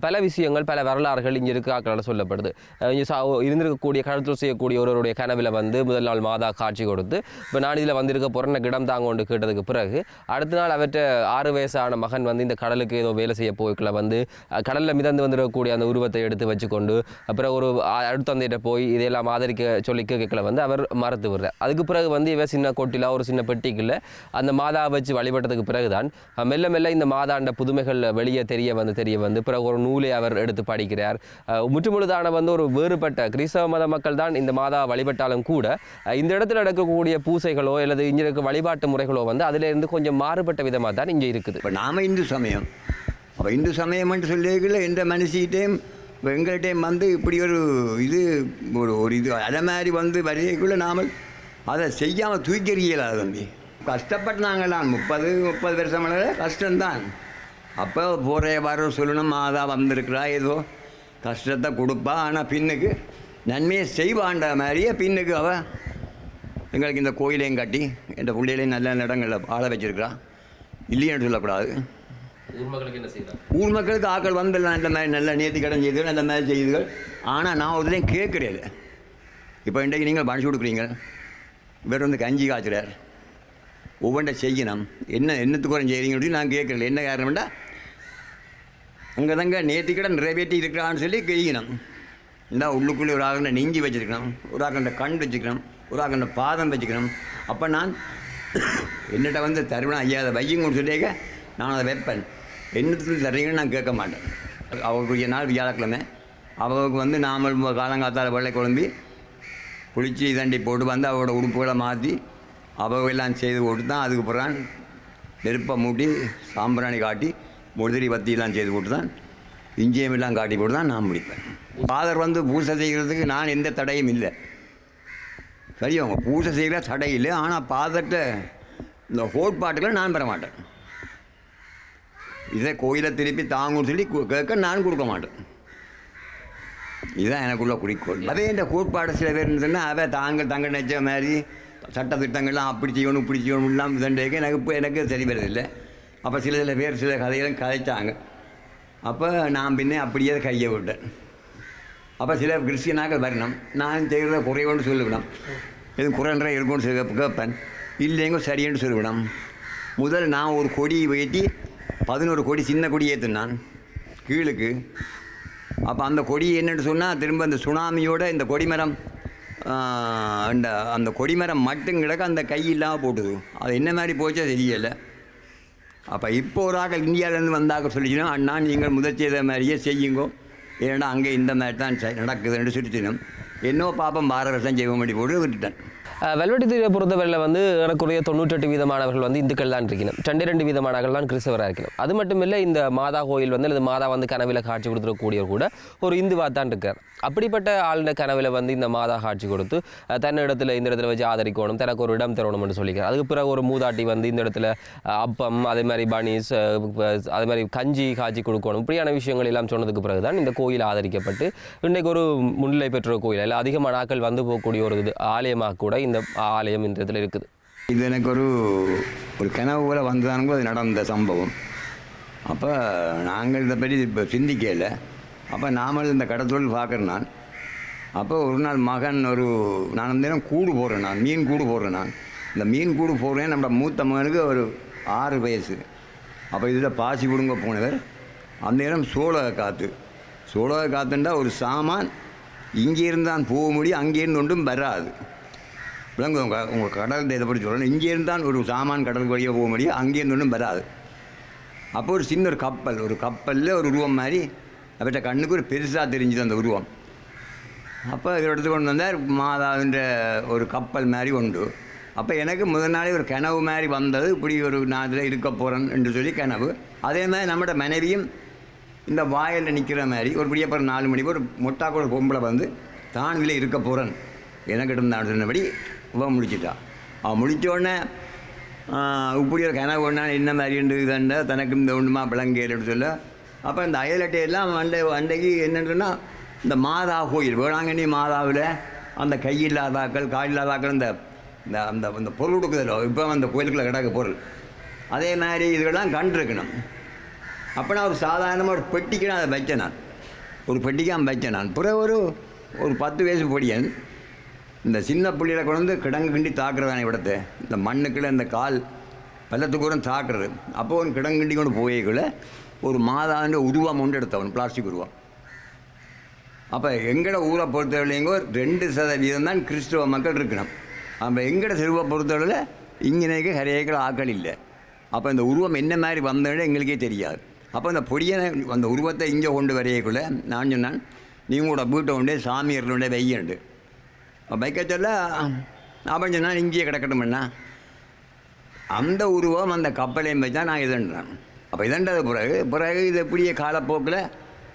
பல விஷயங்கள் பல வரலாறுகள் இங்கே இருக்கிறார்களால் சொல்லப்படுது. இங்கே சா இருந்திருக்கக்கூடிய கடத்தல் செய்யக்கூடிய ஒருவருடைய கனவில் வந்து முதல் நாள் மாதா காட்சி கொடுத்து இப்போ நான் இதில் வந்திருக்க போகிறேன் கிடம் இடம் தாங்க கொண்டு கேட்டதுக்கு பிறகு அடுத்த நாள் அவற்றை ஆறு வயசான மகன் வந்து இந்த கடலுக்கு ஏதோ வேலை செய்ய போய்க்குள்ள வந்து கடலில் மிதந்து வந்திருக்கக்கூடிய அந்த உருவத்தை எடுத்து வச்சுக்கொண்டு அப்புறம் ஒரு அடுத்த தந்தையிட்ட போய் இதையெல்லாம் ஆதரிக்க சொல்லி கேட்கல வந்து அவர் மறந்து விடுறார். அதுக்கு பிறகு வந்து இவர் சின்ன கொட்டில ஒரு சின்ன பெட்டிக்குள்ள அந்த மாதாவை வச்சு வழிபட்டதுக்கு பிறகுதான் மெல்ல மெல்ல இந்த மாதாண்ட புதுமைகள் வெளியே தெரிய வந்து தெரிய வந்து பிறகு ஒரு நூலை அவர் எடுத்து படிக்கிறார். முற்றுமுழுதான வந்து ஒரு வேறுபட்ட கிறிஸ்தவ மத மக்கள் தான் இந்த மாதா வழிபட்டாலும் கூட இந்த இடத்துல நடக்கக்கூடிய பூசைகளோ அல்லது இங்கே இருக்க வழிபாட்டு முறைகளோ வந்து அதிலிருந்து கொஞ்சம் மாறுபட்ட விதமாக தான் இங்கே இருக்குது. இப்போ நாம் இந்து சமயம். அப்போ இந்து சமயம்னு சொல்லியிருக்கல எந்த மனுஷிகிட்டையும் எங்கள்கிட்டையும் வந்து இப்படி ஒரு இது ஒரு ஒரு இது அதை மாதிரி வந்து வரையக்குள்ளே நாம் அதை செய்யாமல் தூக்கறியலாது தம்பி. கஷ்டப்பட்டு நாங்கள்லாம் முப்பது முப்பது வருஷம் கஷ்டம்தான். அப்போ போகிற வர சொல்லணும் மாதா வந்திருக்கிறா ஏதோ. கஷ்டத்தை கொடுப்பா ஆனால் பின்னுக்கு நன்மையை செய்வாண்ட மாதிரியே பின்னுக்கு அவ எங்களுக்கு இந்த கோயிலையும் கட்டி இந்த பிள்ளைகளையும் நல்ல இடங்களில் ஆள வச்சிருக்கிறா. இல்லைன்னு சொல்லக்கூடாது. ஊர் மக்களுக்கு ஆக்கள் வந்துடலாம் இந்த மாதிரி நல்ல நேர்த்தி கடன் செய்துகள் அந்த மாதிரி செய்துகள் ஆனால் நான் ஒருத்தையும் கேட்குறேன். இப்போ இன்றைக்கு நீங்கள் பணிச்சு கொடுக்குறீங்க. இவர் வந்து கஞ்சி காய்ச்சுறார். ஒவ்வொன்றை செய்யணும். என்ன என்னத்துக்குறம் செய்கிறீங்க அப்படின்னு நான் கேட்குறேன். என்ன காரணம்டா அங்கே தாங்க நேர்த்தி கடன் நிறைவேற்றி இருக்கிறான்னு சொல்லி செய்யணும். இந்த உள்ளுக்குள்ளே ஒரு ஆகண்ட நெஞ்சி வச்சுருக்கணும். ஒரு ஆகண்ட கண் வச்சுக்கணும் ஒரு ஆகண்ட பாதம் வச்சுக்கணும் அப்போ நான் என்னட்ட வந்து தருவனா ஐயா அதை வையுங்கன்னு சொல்லிக்க நான் அதை வைப்பேன். என்னத்துக்கு தர்றீங்கன்னு நான் கேட்க மாட்டேன். அவருடைய நாள் வியாழக்கிழமை. அவருக்கு வந்து நாமல் காலங்காத்தால் வெள்ளை குழம்பி குளிச்சு தண்டி போட்டு வந்து அவரோட உடுப்புகளை மாற்றி அவெல்லாம் செய்து போட்டு தான் அதுக்கு பிறகு நெருப்பை மூட்டி சாம்பிராணி காட்டி முதிரி பத்தியெல்லாம் செய்து போட்டு தான் இஞ்சியம் எல்லாம் காட்டி போட்டு தான் நான் முடிப்பேன். ஃபாதர் வந்து பூசை செய்கிறதுக்கு நான் எந்த தடையும் இல்லை. சரி அவங்க பூஜை செய்கிற தடை இல்லை. ஆனால் பாதட்ட இந்த கோட்பாட்டுகளை நான் பெற மாட்டேன். இதை கோயிலை திருப்பி தாங்கன்னு சொல்லி கேட்க நான் கொடுக்க மாட்டேன். இதுதான் எனக்குள்ள குறிக்கோள். அதே இந்த கோட்பாடு சில பேர் இருந்ததுன்னா அவ தாங்கள் தங்க நினைச்ச மாதிரி சட்ட திட்டங்கள்லாம் அப்படி செய்யணும் இப்படி செய்யணும் இல்லாமல் இதண்டேக்கு எனக்கு இப்போ எனக்கு சரி வருதில்லை அப்போ சில சில பேர் சில கதைகளும் கதைச்சாங்க. அப்போ நான் பின்னே அப்படியே கையை விட்டேன். அப்போ சில கிறிஸ்டியனாக வரணும். நான் செய்கிறத குறைவோன்னு சொல்லிவிடும் இது குறைன்ற இருக்கும்னு சொல்லி கேட்பேன் இல்லைங்க சரின்னு சொல்லிவிடும் முதல் நான் ஒரு கொடி வெட்டி பதினோரு கொடி சின்ன கொடி ஏற்றுனான் கீழுக்கு. அப்போ அந்த கொடி என்னன்னு சொன்னால் திரும்ப அந்த சுனாமியோட இந்த கொடிமரம் அந்த அந்த கொடிமரம் மட்டும் கிடக்க அந்த கை இல்லாமல் போட்டுது. அது என்ன மாதிரி போச்சோ தெரியலை. அப்போ இப்போ ஒரு ஆக்கள் இந்தியாவிலேருந்து வந்தாக்க சொல்லிச்சினோம் அண்ணா நீங்கள் முதல் செய்த மாதிரியே செய்யுங்கோ. ஏன்னா அங்கே இந்த மாதிரி தான் செ- நடக்குதுன்னு சொல்லிச்சினோம் என்னோ பாப்பம் பார செய்வோம் அப்படி போட்டு விட்டுட்டேன். வெல்வெட்டி தீவை பொறுத்தவரையில் வந்து ஏறக்குறைய தொண்ணூற்றெட்டு வீதமானவர்கள் வந்து இந்துக்கள் தான் இருக்கணும் ரெண்டு ரெண்டு வீதமானவர்கள் தான் கிறிஸ்தவராக இருக்கணும் அது மட்டும் இல்லை இந்த மாதா கோயில் வந்து அல்லது மாதா வந்து கனவில் காட்சி கொடுத்துருக்கக்கூடியவர் கூட ஒரு இந்துவாக தான் இருக்கார். அப்படிப்பட்ட ஆளுநர் கனவில் வந்து இந்த மாதா காட்சி கொடுத்து தன்ன இடத்துல இந்த இடத்துல வச்சு ஆதரிக்கணும் தனக்கு ஒரு இடம் தரணும்னு சொல்லிக்கிறார். அதுக்கு பிறகு ஒரு மூதாட்டி வந்து இந்த இடத்துல அப்பம் அதே மாதிரி பனிஸ் அதே மாதிரி கஞ்சி காட்சி கொடுக்கணும். இப்படியான விஷயங்கள் எல்லாம் சொன்னதுக்கு பிறகு தான் இந்த கோயில் ஆதரிக்கப்பட்டு இன்றைக்கு ஒரு முன்னிலை பெற்ற கோயில் இல்லை அதிகமான நாட்கள் வந்து போகக்கூடிய ஒரு இது ஆலயமாக கூட இந்த இந்த ஆலயம் இந்த இடத்துல இருக்குது. இது எனக்கு ஒரு ஒரு கனவு போல் வந்ததானுங்க அது நடந்த சம்பவம். அப்போ நாங்கள் இதை பற்றி இப்போ சிந்திக்கல. அப்போ நாமல் இந்த கடத்தொழில் பார்க்குறேன் நான். அப்போ ஒரு நாள் மகன் ஒரு நான் அந்த கூடு போடுறேன் நான் மீன் கூடு போடுறேன் நான். இந்த மீன் கூடு போடுறேன் நம்ம மூத்த மகனுக்கு ஒரு ஆறு வயசு. அப்போ இதில் பாசி கொடுங்க போனவர் அந்த நேரம் சோழக காற்று சோழக காற்றுண்டா ஒரு சாமான் இங்கே இருந்தான் போக முடியும் அங்கேருந்து ஒன்றும் வராது. விலங்கு உங்கள் உங்கள் கடல் இதை பற்றி சொல்லணும். இங்கேருந்து தான் ஒரு சாமான் கடலுக்கு வழியாக போக முடியும் அங்கேருந்து ஒன்றும் வராது. அப்போ ஒரு சின்ன ஒரு கப்பல் ஒரு கப்பலில் ஒரு உருவம் மாதிரி அவர்கிட்ட கண்ணுக்கு ஒரு பெருசாக தெரிஞ்சுது அந்த உருவம். அப்போ இவர் எடுத்து கொண்டு வந்தார் மாதாவின்ற ஒரு கப்பல் மாதிரி உண்டு. அப்போ எனக்கு முதல் நாளே ஒரு கனவு மாதிரி வந்தது இப்படி ஒரு நான் இதில் இருக்க போகிறேன் என்று சொல்லி கனவு. அதே மாதிரி நம்மளோட மனைவியும் இந்த வாயில் நிற்கிற மாதிரி ஒரு பிடிய அப்புறம் நாலு மணிக்கு ஒரு மொட்டாக்கோட பொம்பளை வந்து தான் இதில் இருக்க போகிறேன் எனக்கு இருந்தான் சொன்னபடி இவன் முடிச்சிட்டா அவன் முடிச்ச உடனே இப்படி ஒரு கனவு ஒன்றா என்ன மாதிரி இதுண்டா தனக்கு இந்த ஒன்றுமா பிளங்கேன்னு சொல்ல அப்போ இந்த அயலட்டையெல்லாம் அண்டை அண்டைக்கு என்னென்னா இந்த மாதா கோயில் வேளாங்கண்ணி மாதாவில் அந்த கையில்லாதாக்கள் காலில்லாதாக்கள் இந்த இந்த அந்த அந்த பொருள் கொடுக்குதല്ലോ இப்போ அந்த கோயிலுக்குள்ள கிடக்க பொருள் அதே மாதிரி இதுக்கெல்லாம் கண்டிருக்கணும் அப்போ நான் ஒரு சாதாரணமாக ஒரு பெட்டிக்கு நான் அதை வைச்சேன் நான் ஒரு பெட்டிக்கு அவன் வைச்சேன் நான் பிறகு ஒரு ஒரு பத்து வயசு பொடியன் இந்த சின்ன புள்ளியில் கொண்டு வந்து கிடங்கு கிண்டி தாக்குறதானே இடத்தை இந்த மண்ணுக்குள்ளே இந்த கால் பள்ளத்துக்குறம் தாக்குறது. அப்போ ஒரு கிடங்கு கிண்டி கொண்டு போயக்குள்ள ஒரு மாதாண்ட உருவம் ஒன்று எடுத்தவன் பிளாஸ்டிக் உருவம். அப்போ எங்கட ஊரை பொறுத்தவரையிலைங்கோ ரெண்டு சதவீதம் தான் கிறிஸ்துவ மக்கள் இருக்கணும். அப்போ எங்கட சிறுவை பொறுத்தவரையில் இங்கனைக்கு ஹரேக்கள் ஆக்கள் இல்லை. அப்போ இந்த உருவம் என்ன மாதிரி வந்ததுன்னு எங்களுக்கே தெரியாது. அப்போ அந்த பொடியனை அந்த உருவத்தை இங்கே கொண்டு வரையக்குள்ளே நான் சொன்னேன் நீங்களோட வீட்டை வீட்டை உண்டு சாமியர்களுடைய வெய்யண்டு வைக்க சொல்ல அவன் சொன்னால் இங்கேயே கிடக்கட்டும்னா. அந்த உருவம் அந்த கப்பலையும் வச்சு தான் நான் இதன்றேன். அப்போ இதண்டது பிறகு பிறகு இது எப்படியே காலப்போக்கில்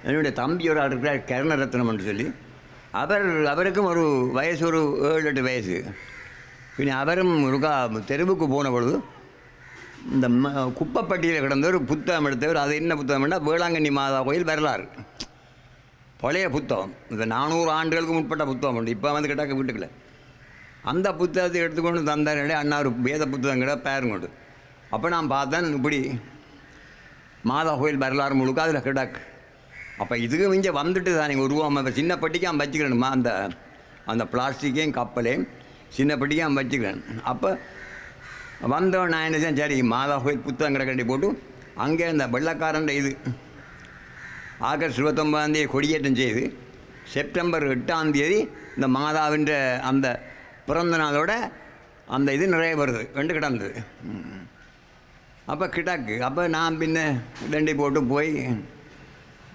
என்னுடைய தம்பி ஒரு ஆள் இருக்கிறார் கருணரத்னம்னு சொல்லி. அவர் அவருக்கும் ஒரு வயசு ஒரு ஏழு எட்டு வயசு. பின் அவரும் ஒருக்கா தெருவுக்கு போன பொழுது இந்த ம குப்பப்பட்டியில் கிடந்த ஒரு புத்தகம் எடுத்தவர் அது என்ன புத்தகம்னா வேளாங்கண்ணி மாதா கோயில் வரலாறு. பழைய புத்தகம். இந்த நானூறு ஆண்டுகளுக்கு முற்பட்ட புத்தகம் உண்டு. இப்போ வந்து கிட்டாக்க வீட்டுக்குள்ள. அந்த புத்தகத்தை எடுத்துக்கொண்டு தந்தாரு அண்ணா வேத புத்தகம் பேரும் பேருங்கொண்டு அப்போ நான் பார்த்தேன் இப்படி மாதா கோயில் வரலாறு முழுக்க அதில் கிடக்கு. அப்போ இதுக்கு மிஞ்ச வந்துட்டு தான் நீங்கள் உருவாம அப்போ சின்ன பெட்டிக்காம வச்சுக்கிறேனுமா அந்த அந்த பிளாஸ்டிக்கையும் கப்பலையும் சின்ன அவன் வச்சுக்கிறேன். அப்போ வந்தவன் நான் என்ன சரி மாதா கோயில் புத்தகம் கிடக்கண்டி போட்டு அங்கே இந்த வெள்ளக்காரன் இது ஆகஸ்ட் இருபத்தொம்பதாம் தேதி கொடியேற்றம் செய்து செப்டம்பர் எட்டாம் தேதி இந்த மாதாவின்ற அந்த பிறந்த நாளோட அந்த இது நிறைய வருது ரெண்டு கிடந்தது அப்போ கிடாக்கு அப்போ நான் பின்ன தண்டி போட்டு போய்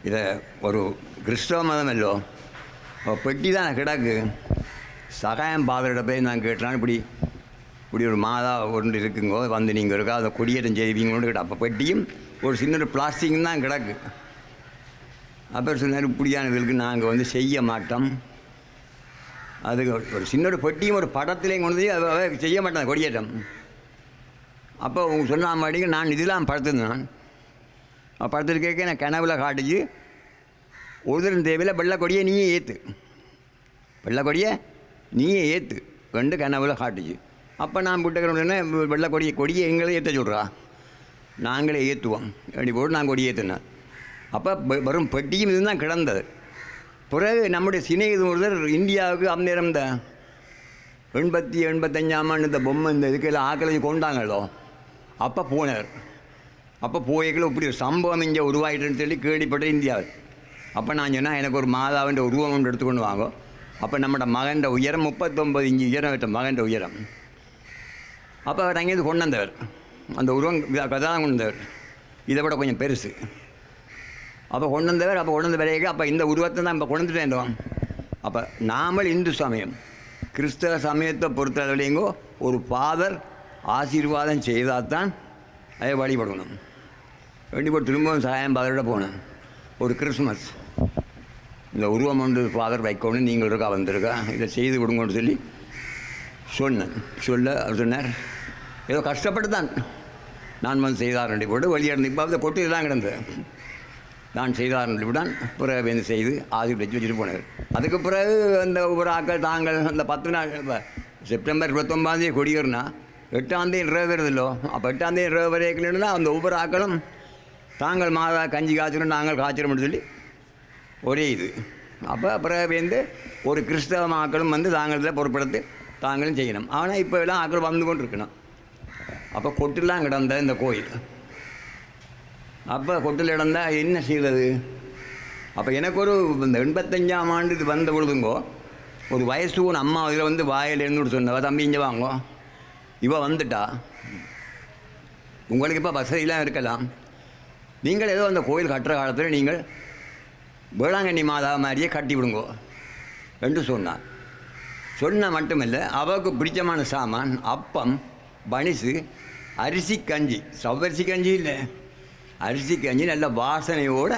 இதை ஒரு கிறிஸ்தவ மதம் இல்லோ பெட்டி தான் கிடாக்கு. சகாயம் பாதரிட போய் நான் கேட்டேன் இப்படி இப்படி ஒரு மாதா ஒன்று இருக்குங்கோ வந்து நீங்கள் இருக்கா அதை கொடியேற்றம் செய்வீங்களோன்னு கேட்டேன். அப்போ பெட்டியும் ஒரு சின்ன ஒரு பிளாஸ்டிக் தான் கிடக்கு. அப்புறம் சொன்னார் இப்படியானதுக்கு நாங்கள் வந்து செய்ய மாட்டோம். அது ஒரு சின்ன ஒரு பெட்டியும் ஒரு படத்துலேயும் கொண்டு போய் அதை செய்ய மாட்டேன் கொடியேற்றம். அப்போ உங்க சொன்ன மாட்டிங்க நான் இதெல்லாம் படுத்திருந்தேன். படத்தில் கேட்க நான் கனவுல காட்டுச்சு. ஒருத்தரும் தேவையில் வெள்ளை கொடியை நீயே ஏற்று வெள்ளக்கொடியை நீயே ஏற்று கண்டு கனவுல காட்டுச்சு. அப்போ நான் விட்டுக்கிறோன்னே வெள்ளை கொடியை கொடியை எங்களே ஏற்ற சொல்கிறா நாங்களே ஏற்றுவோம் அப்படி போட்டு நான் கொடி அப்போ வெறும் பெட்டியும் இதுதான் கிடந்தது. பிறகு நம்முடைய சிநேகிதர் ஒருத்தர் இந்தியாவுக்கு அந்நேரம் இந்த எண்பத்தி எண்பத்தஞ்சாம் ஆண்டு இந்த பொம்மை இந்த இதுக்கெல்லாம் ஆக்களை கொண்டாங்களோ அப்போ போனார். அப்போ போய்க்குள்ள இப்படி ஒரு சம்பவம் இங்கே உருவாயிட்டுன்னு சொல்லி கேள்விப்பட்ட இந்தியாவில். அப்போ நான் சொன்னால் எனக்கு ஒரு மாதாவின் உருவம் ஒன்று எடுத்துக்கொண்டு வாங்க. அப்போ நம்மட மகன்ற உயரம் முப்பத்தொம்பது இஞ்சி உயரம் விட்ட மகன்ற உயரம். அப்போ அவர் அங்கேருந்து கொண்டு வந்தவர். அந்த உருவம் கதான் கொண்டு வந்தவர். இதை விட கொஞ்சம் பெருசு. அப்போ கொண்டு வந்தவர் அப்போ கொண்டு வந்த பிறகு அப்போ இந்த உருவத்தை தான் இப்போ கொண்டு வந்துட்டு அப்போ நாமல் இந்து சமயம். கிறிஸ்தவ சமயத்தை பொறுத்தளவுலேங்கோ ஒரு ஃபாதர் ஆசீர்வாதம் செய்தால் தான் அதை வழிபடணும். வேண்டிப்போட்டு திரும்பவும் சாயம் ஃபாதரோட போனேன் ஒரு கிறிஸ்மஸ் இந்த உருவம் ஒன்று ஃபாதர் வைக்கணும் நீங்கள் இருக்கா வந்திருக்கா? இதை செய்து கொடுங்கன்னு சொல்லி சொன்னேன். சொல்ல அவர் சொன்னார் ஏதோ கஷ்டப்பட்டு தான் நான் வந்து செய்தார் ரெண்டு போட்டு வழியாக இருந்து இப்போ அந்த கொட்டு தான் கிடந்தேன். நான் செய்தார் என்று விடான் பிறகு வந்து செய்து ஆதி வச்சு வச்சுட்டு போனார். அதுக்கு பிறகு அந்த ஒவ்வொரு ஆக்கள் தாங்கள் அந்த பத்து நாள் செப்டம்பர் இருபத்தொம்பதாந்தேதி கொடியேறினா எட்டாந்தேதி நிறைவேறதில்லோ அப்போ எட்டாந்தேதி நிறைவேறா அந்த ஒவ்வொரு ஆக்களும் தாங்கள் மாதா கஞ்சி காய்ச்சிடும் நாங்கள் காய்ச்சிரோம்னு சொல்லி ஒரே இது. அப்போ பிறகு வந்து ஒரு கிறிஸ்தவ ஆக்களும் வந்து தாங்கள் இதில் தாங்களும் செய்யணும். ஆனால் இப்போ எல்லாம் ஆக்கள் வந்து கொண்டு இருக்கணும் அப்போ கொட்டுலாம் கிடந்த இந்த கோயில். அப்போ கொட்டில் இடந்தா என்ன செய்வது அப்போ எனக்கு ஒரு இந்த எண்பத்தஞ்சாம் ஆண்டு இது வந்த பொழுதுங்கோ ஒரு வயசு ஒன்று அம்மா இதில் வந்து வாயில் இருந்து சொன்னவ தம்பி இங்கே வாங்கோ. இவ வந்துட்டா. உங்களுக்கு இப்போ வசதியெலாம் இருக்கலாம். நீங்கள் ஏதோ அந்த கோயில் கட்டுற காலத்தில் நீங்கள் வேளாங்கண்ணி மாதா மாதிரியே கட்டி விடுங்கோ என்று சொன்னான் சொன்ன மட்டுமில்லை அவருக்கு பிடிச்சமான சாமான் அப்பம் பனிசு அரிசி கஞ்சி. சவ்வரிசி கஞ்சி இல்லை. அரிசி கஞ்சி நல்ல வாசனையோட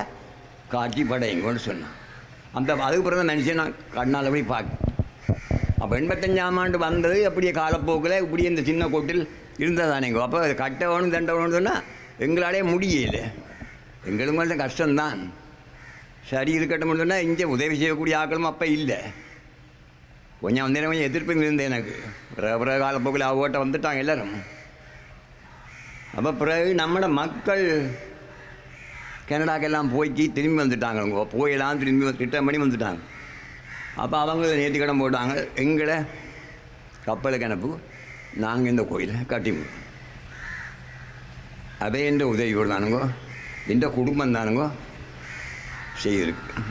காட்டி படையுங்கன்னு சொன்னான். அந்த அதுக்கு பிறகு நினச்சேன் நான் கண்ணால் போய் பார்க்க அப்போ எண்பத்தஞ்சாம் ஆண்டு வந்தது அப்படியே காலப்போக்கில் இப்படியே இந்த சின்ன கோட்டில் இருந்ததானேங்க. அப்போ அது கட்ட வேணும் தண்ட வேணும்னு சொன்னால் எங்களாலே முடியல. எங்களுக்கு மட்டும் கஷ்டம்தான். சரி இருக்கட்டும் சொன்னால் இங்கே உதவி செய்யக்கூடிய ஆக்களும் அப்போ இல்லை. கொஞ்சம் வந்து கொஞ்சம் எதிர்ப்பு இருந்தது எனக்கு. பிற காலப்போக்கில் அவட்ட வந்துட்டாங்க எல்லாரும். அப்போ பிறகு நம்மளோட மக்கள் கனடாக்கெல்லாம் போய்க்கு திரும்பி வந்துட்டாங்க அவங்க. போயெல்லாம் திரும்பி வந்து- ரிட்டர்ன் பண்ணி வந்துட்டாங்க. அப்போ அவங்க நேற்று கடன் போட்டாங்க. எங்களை கப்பலுக்கு அனுப்பு நாங்கள் இந்த கோயிலை கட்டி அதே என்ற உதவியோடு தானுங்கோ இந்த குடும்பம் தானுங்கோ செய்திருக்கு.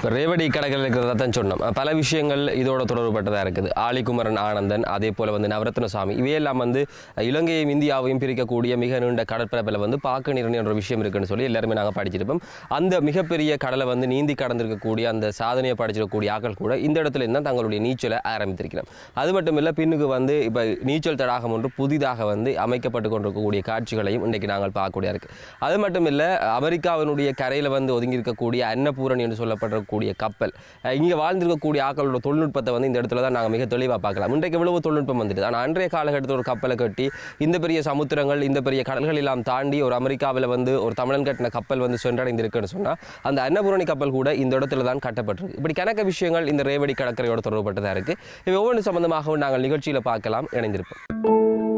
இப்போ ரேவடி கடைகள் இருக்கிறதா தான் சொன்னோம். பல விஷயங்கள் இதோட தொடர்புபட்டதாக இருக்குது. ஆலிகுமரன் ஆனந்தன் அதே போல் வந்து நவரத்ன சாமி இவையெல்லாம் வந்து இலங்கையும் இந்தியாவையும் பிரிக்கக்கூடிய மிக நீண்ட கடற்பரப்பில் வந்து பாக்க நிரணி என்ற விஷயம் இருக்குன்னு சொல்லி எல்லாருமே நாங்கள் படிச்சிருப்போம். அந்த மிகப்பெரிய கடலை வந்து நீந்தி கடந்திருக்கக்கூடிய அந்த சாதனையை படிச்சிருக்கக்கூடிய ஆக்கள் கூட இந்த இடத்துல இருந்தால் தங்களுடைய நீச்சலை ஆரம்பித்திருக்கிறோம். அது மட்டும் இல்லை பின்னுக்கு வந்து இப்போ நீச்சல் தடாகம் ஒன்று புதிதாக வந்து அமைக்கப்பட்டு கொண்டிருக்கக்கூடிய காட்சிகளையும் இன்றைக்கு நாங்கள் பார்க்கக்கூடிய இருக்குது அது மட்டும் இல்லை அமெரிக்காவினுடைய கரையில் வந்து ஒதுங்கி இருக்கக்கூடிய அன்னபூரணி என்று இருக்கக்கூடிய கப்பல். இங்கே வாழ்ந்திருக்கக்கூடிய ஆக்களோட தொழில்நுட்பத்தை வந்து இந்த இடத்துல தான் நாங்கள் மிக தெளிவாக பார்க்கலாம். இன்றைக்கு எவ்வளவு தொழில்நுட்பம் வந்துடுது. ஆனால் அன்றைய காலகட்டத்தில் ஒரு கப்பலை கட்டி இந்த பெரிய சமுத்திரங்கள் இந்த பெரிய கடல்கள் எல்லாம் தாண்டி ஒரு அமெரிக்காவில் வந்து ஒரு தமிழன் கட்டின கப்பல் வந்து சென்றடைந்திருக்குன்னு சொன்னால் அந்த அன்னபூரணி கப்பல் கூட இந்த இடத்துல தான் கட்டப்பட்டிருக்கு. இப்படி கணக்க விஷயங்கள் இந்த ரேவடி கடற்கரையோட தொடர்புபட்டதாக இருக்குது இவை ஒவ்வொன்று சம்பந்தமாகவும் நாங்கள் நிகழ்ச்சியில் பார்க்கலாம். இணைந்திருப்போம்.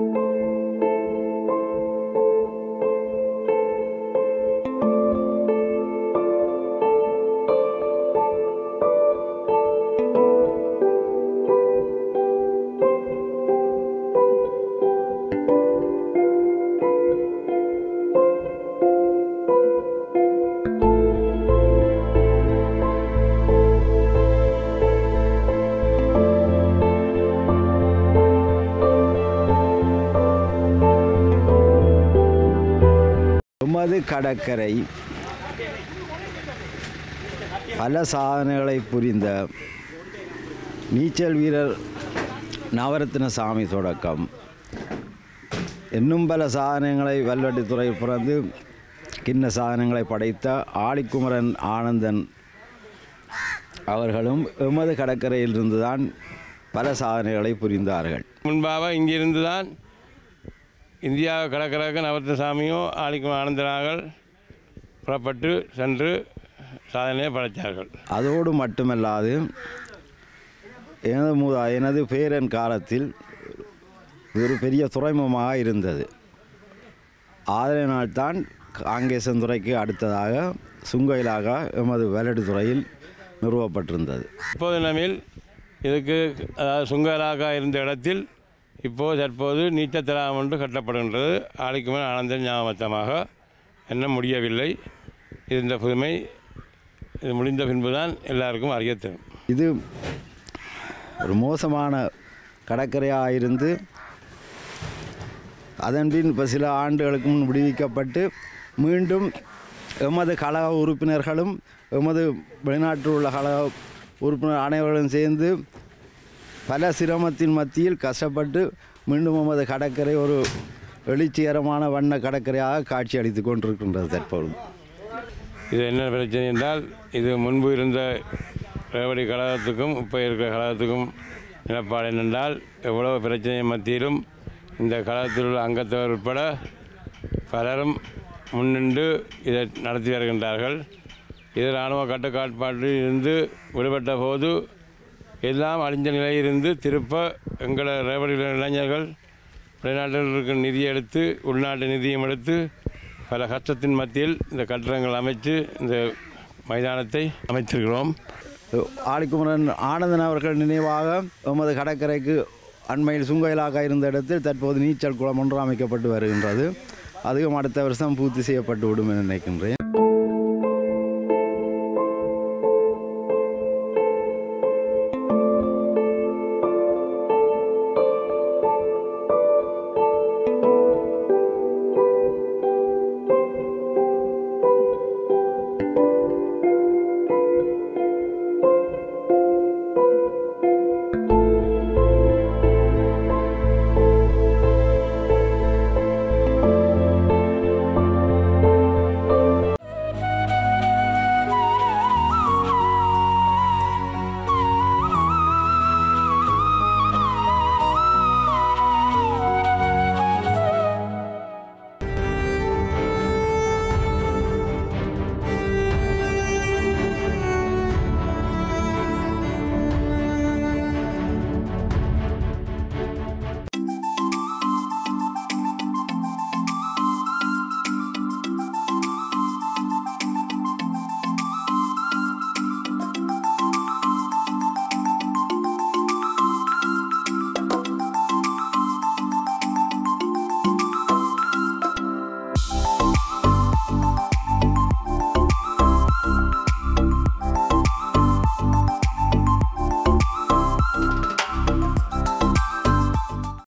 கடற்கரை பல சாதனைகளை புரிந்த நீச்சல் வீரர் நவரத்ன சாமி தொடக்கம். இன்னும் பல சாதனைகளை வல்வெட்டித்துறை பிறந்து கிண்ண சாதனங்களை படைத்த ஆளிக்குமரன் ஆனந்தன் அவர்களும் எமது கடற்கரையில் இருந்துதான் பல சாதனைகளை புரிந்தார்கள். முன்பாக இங்கிருந்து தான் இந்தியா கடற்கரைக்கு நவரத்னசாமியும் ஆலிக்கும் ஆனந்தனார்கள் புறப்பட்டு சென்று சாதனையை படைத்தார்கள். அதோடு மட்டுமல்லாது எனது மூதா எனது பேரன் காலத்தில் ஒரு பெரிய துறைமுகமாக இருந்தது. ஆதலினால்தான் காங்கேசன்துறைக்கு அடுத்ததாக சுங்கயிலாக எமது வெள்ளடு துறையில் நிறுவப்பட்டிருந்தது. இப்போது நம்மில் இதுக்கு அதாவது சுங்கராக இருந்த இடத்தில் இப்போது தற்போது நீச்சல் தடாகம் ஒன்று கட்டப்படுகின்றது. மேல் ஆனந்த ஞாபகமாக என்ன முடியவில்லை. இருந்த புதுமை இது முடிந்த பின்புதான் எல்லாருக்கும் அறிய தரும். இது ஒரு மோசமான கடற்கரையாக இருந்து அதன்பின் இப்போ சில ஆண்டுகளுக்கு முன் விடுவிக்கப்பட்டு மீண்டும் எமது கழக உறுப்பினர்களும் எமது வெளிநாட்டில் உள்ள கழக உறுப்பினர் அனைவர்களும் சேர்ந்து பல சிரமத்தின் மத்தியில் கஷ்டப்பட்டு மீண்டும் நமது கடற்கரை ஒரு எழுச்சிகரமான வண்ண கடற்கரையாக காட்சி அளித்து கொண்டிருக்கின்றது தற்பொழுது இது என்ன பிரச்சனை என்றால் இது முன்பு இருந்த ரேவடி கழகத்துக்கும் இப்போ இருக்கிற கழகத்துக்கும் நிலப்பாடு என்னென்றால் எவ்வளவு பிரச்சனை மத்தியிலும் இந்த கழகத்தில் உள்ள அங்கத்தவர் உட்பட பலரும் முன்னின்று இதை நடத்தி வருகின்றார்கள். இது இராணுவ கட்டுக்காட்பாட்டில் இருந்து விடுபட்ட போது எல்லாம் அழிஞ்ச நிலையிலிருந்து திருப்ப எங்களை ரேவடி இளைஞர்கள் வெளிநாட்டில் இருக்கிற நிதியை எடுத்து உள்நாட்டு நிதியும் எடுத்து பல கஷ்டத்தின் மத்தியில் இந்த கட்டிடங்கள் அமைத்து இந்த மைதானத்தை அமைத்திருக்கிறோம். ஆலிக்குமரன் ஆனந்தன் அவர்கள் நினைவாக எமது கடற்கரைக்கு அண்மையில் சுங்கயிலாக இருந்த இடத்தில் தற்போது நீச்சல் குளம் ஒன்று அமைக்கப்பட்டு வருகின்றது. அதுவும் அடுத்த வருஷம் பூர்த்தி செய்யப்பட்டு விடும் என நினைக்கின்றேன்.